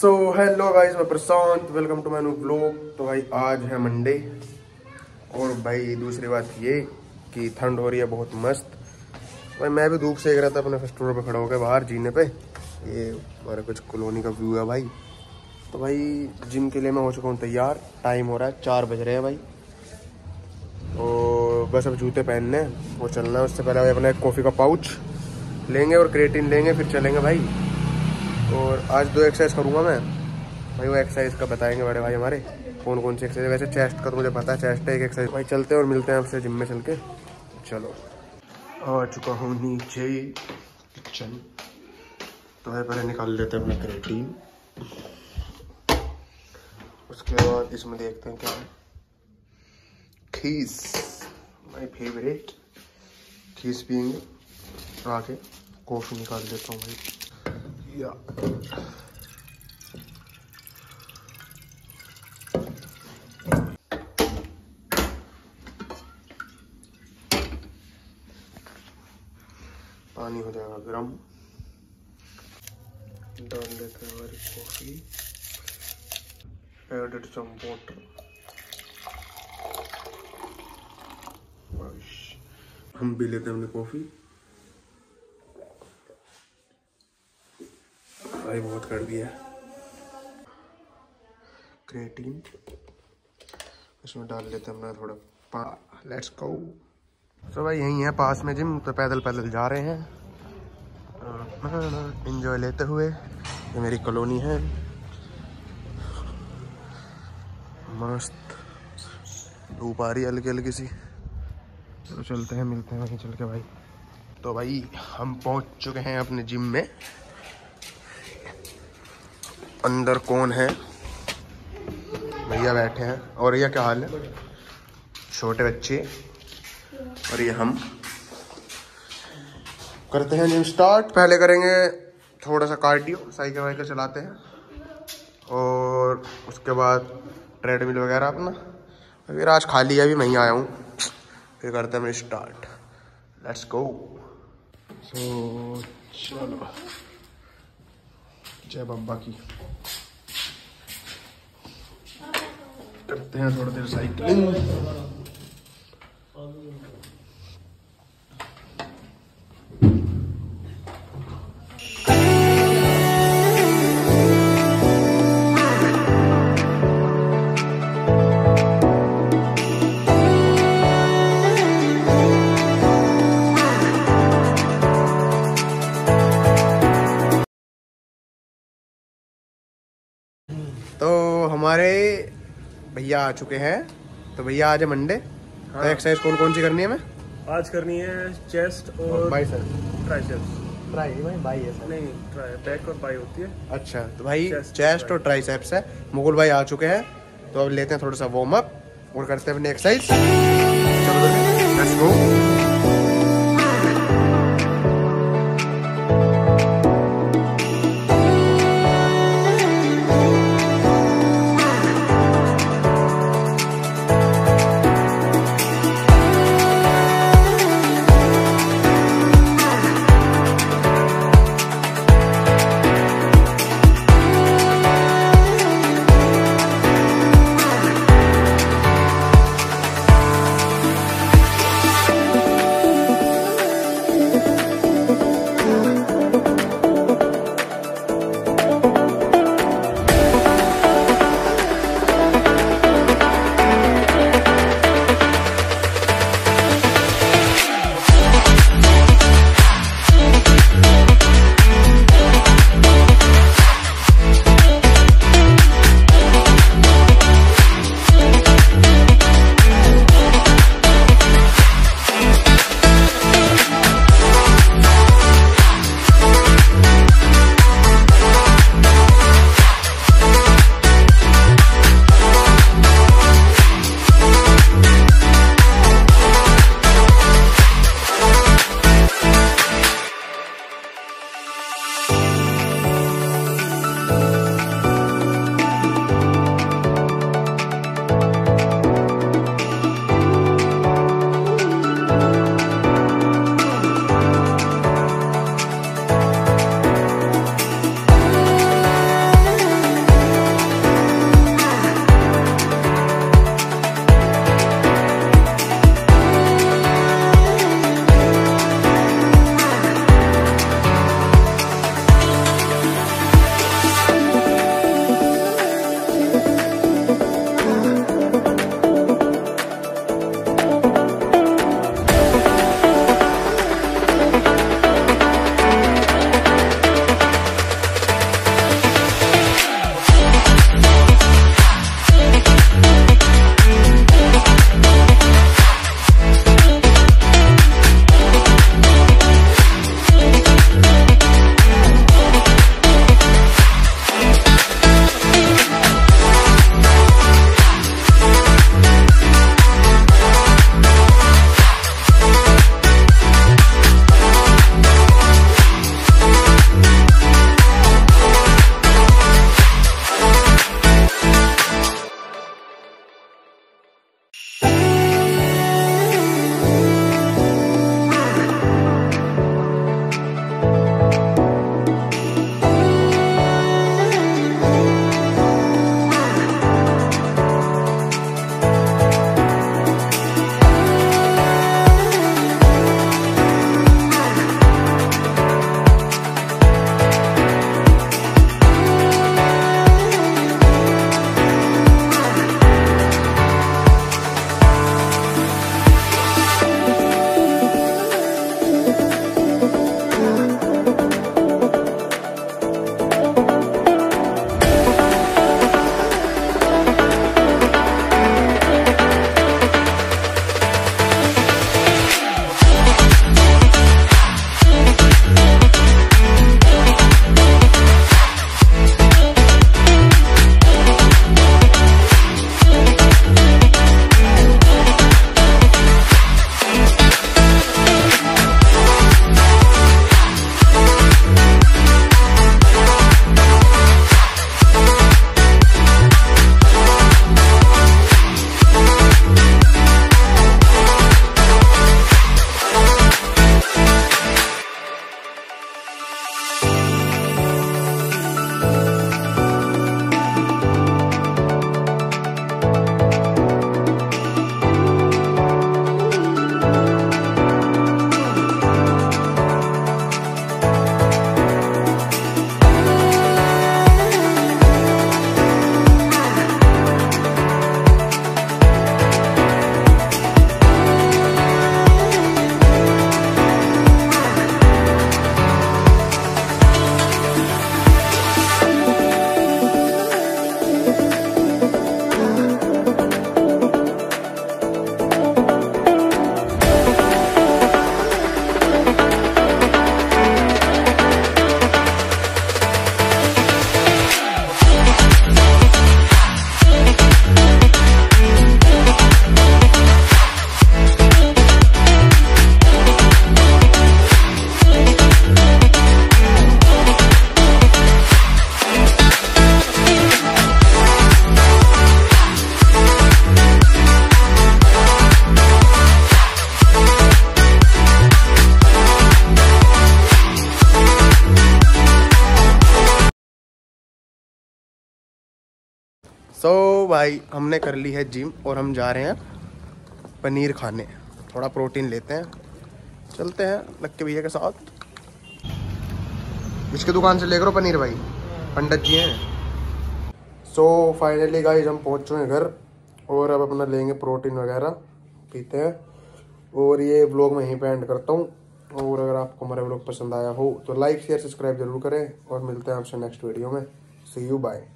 सो hello guys मैं Prashant welcome to my new blog तो भाई, आज है मंडे और भाई, दूसरी बात ये कि ठंड हो रही है, बहुत मस्त. भाई, मैं भी धूप सेक रहा था, अपने फ़र्स्ट फ्लोर पे खड़ा होकर बाहर जीने पे. ये हमारे कुछ कॉलोनी का व्यू है भाई. तो भाई जिम के लिए मैं हो चुका हूँ तैयार. टाइम हो रहा है, चार बज रहे हैं भाई. और बस अब जूते पहनने हैं. वो चलना है, उससे पहले भाई अपना एक कॉफ़ी का पाउच लेंगे और क्रेटिन लेंगे, फिर चलेंगे भाई. और आज दो एक्सरसाइज करूँगा मैं। भाई, वो एक्सरसाइज का बताएँगे बड़े भाई हमारे? कौन कौन सी एक्सरसाइज वैसे चेस्ट का तो मुझे पता है चेस्ट है एक एक्सरसाइज भाई, चलते हैं और मिलते हैं आपसे जिम में चल के। चलो। आ चुका हूँ नीचे किचन तो भाई पहले निकाल लेते हैं अपना क्रेटिन उसके बाद इसमें देखते हैं क्या खीस। माय फेवरेट खीस पियेंगे। आके कॉफ़ी निकाल देता हूँ भाई। या पानी हो जाएगा गर्म। डाल देते हैं हमारी कॉफ़ी एडेड सम वाटर हम भी लेते हैं अपनी कॉफ़ी भाई बहुत कड़वी है क्रेटीन इसमें डाल लेते हैं अपना थोड़ा पा लेट्स गो तो भाई यहीं है पास में जिम तो पैदल पैदल जा रहे हैं। इंजॉय लेते हुए, ये मेरी कॉलोनी है। मस्त। धूप आ रही है हल्की हल्की सी। चलो चलते हैं, मिलते हैं वहीं चल के भाई। तो भाई, हम पहुँच चुके हैं अपने जिम में। अंदर कौन है? भैया बैठे हैं। और भैया क्या हाल है? छोटे बच्चे। और ये हम। करते हैं जिम स्टार्ट पहले करेंगे थोड़ा सा कार्डियो साइकिल वाइकिल चलाते हैं। और उसके बाद ट्रेडमिल वगैरह अपना। फिर आज खाली है, अभी मैं ही आया हूँ। फिर करते हैं स्टार्ट लेट्स गो सो चलो। जय बाबा की करते हैं थोड़ी देर साइकिलिंग हमारे भैया आ चुके हैं। तो भैया आज है मंडे हाँ। तो एक्सरसाइज कौन कौन सी करनी है हमें? आज करनी है चेस्ट और बाई सर। ट्राइसेप्स ट्राई भाई बाई है नहीं ट्राई बैक और बाई होती है। अच्छा तो भाई चेस्ट और ट्राइसेप्स है। मुकुल भाई आ चुके हैं। तो अब लेते हैं थोड़ा सा वार्म अप और करते हैं अपनी एक्सरसाइज चलो लेट्स गो सो so, भाई हमने कर ली है जिम और हम जा रहे हैं पनीर खाने। थोड़ा प्रोटीन लेते हैं। चलते हैं लक्के भैया के साथ। इसके दुकान से ले करो पनीर भाई। पंडित जी हैं। सो फाइनली गाइस हम पहुँच चुके हैं घर और अब अपना लेंगे प्रोटीन वगैरह। पीते हैं। और ये ब्लॉग मैं यहीं पे एंड करता हूँ। और अगर आपको हमारा ब्लॉग पसंद आया हो तो लाइक शेयर सब्सक्राइब ज़रूर करें। और मिलते हैं आपसे नेक्स्ट वीडियो में। सी यू बाय